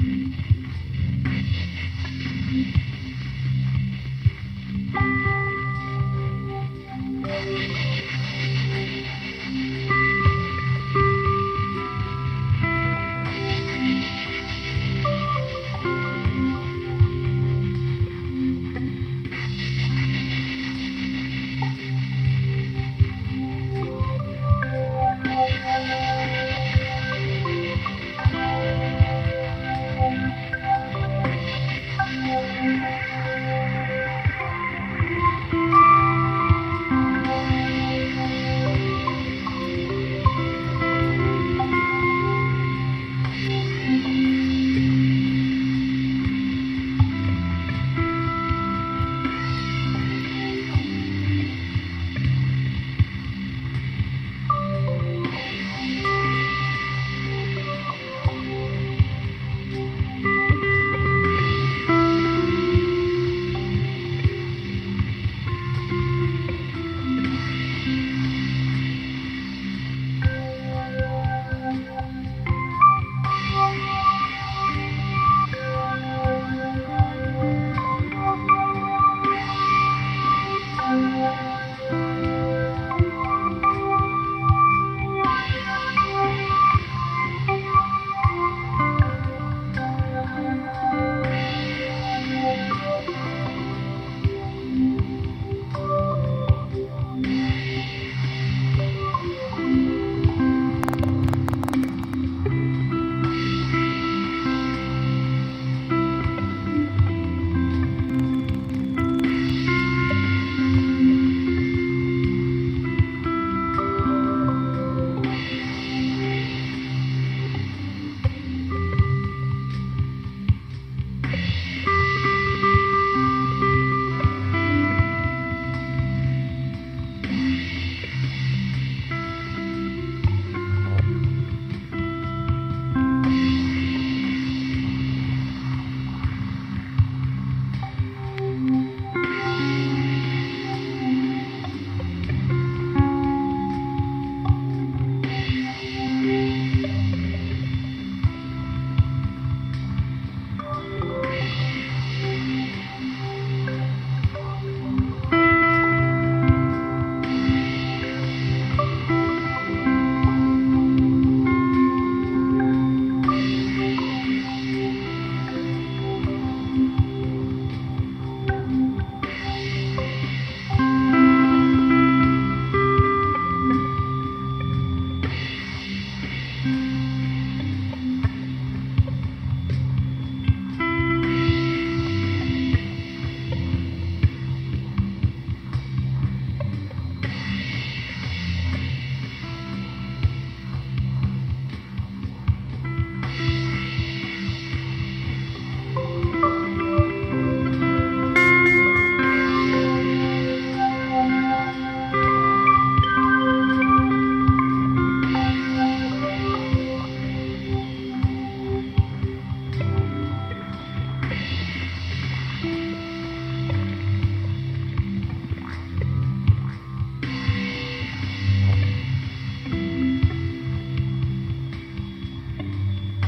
Mm-hmm.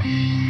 Mm-hmm.